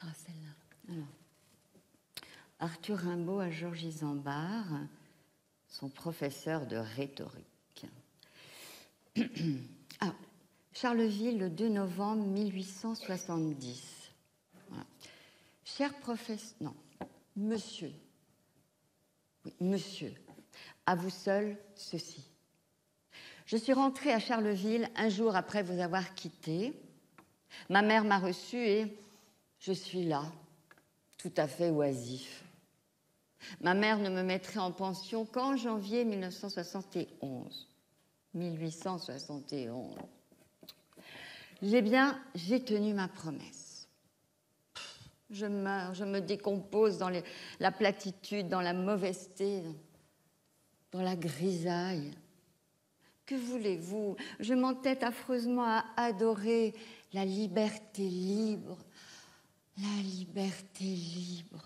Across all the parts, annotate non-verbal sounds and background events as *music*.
Ah, celle-là. Arthur Rimbaud à Georges Isambard, son professeur de rhétorique. *clears throat* ah, Charleville, le 2 novembre 1870. Cher professeur, non, monsieur, oui, monsieur, à vous seul ceci. Je suis rentrée à Charleville un jour après vous avoir quitté. Ma mère m'a reçue et je suis là, tout à fait oisif. Ma mère ne me mettrait en pension qu'en janvier 1971. 1871. J'ai bien, j'ai tenu ma promesse. Je meurs, je me décompose dans la platitude, dans la mauvaiseté, dans la grisaille. Que voulez-vous? Je m'entête affreusement à adorer la liberté libre, la liberté libre.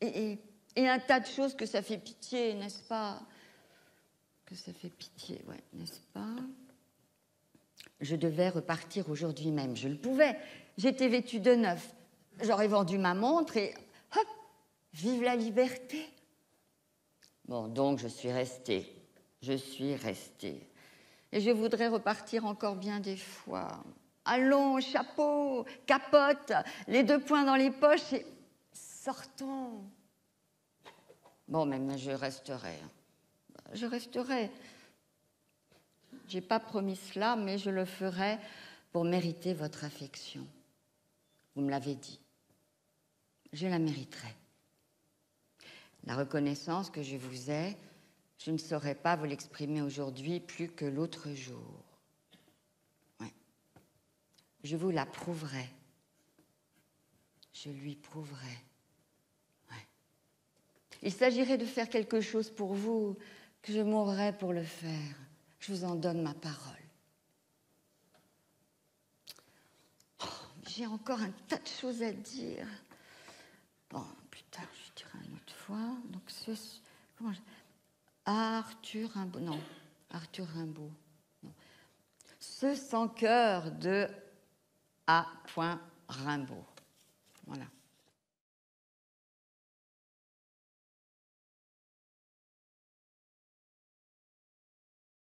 Et, un tas de choses que ça fait pitié, n'est-ce pas? Que ça fait pitié, ouais, n'est-ce pas? Je devais repartir aujourd'hui même. Je le pouvais. J'étais vêtue de neuf. J'aurais vendu ma montre et hop, vive la liberté. Bon, donc je suis restée. Je suis restée. Et je voudrais repartir encore bien des fois. Allons, chapeau, capote, les deux poings dans les poches et sortons. Bon, même je resterai. Je resterai. J'ai pas promis cela, mais je le ferai pour mériter votre affection. Vous me l'avez dit. Je la mériterai. La reconnaissance que je vous ai, je ne saurais pas vous l'exprimer aujourd'hui plus que l'autre jour. Je vous la prouverai. Je lui prouverai. Il s'agirait de faire quelque chose pour vous, que je mourrais pour le faire. Je vous en donne ma parole. Oh, j'ai encore un tas de choses à dire. Bon, plus tard, je dirai une autre fois. Donc, Arthur Rimbaud. Non, Arthur Rimbaud. Ce sans cœur de A. Rimbaud. Voilà.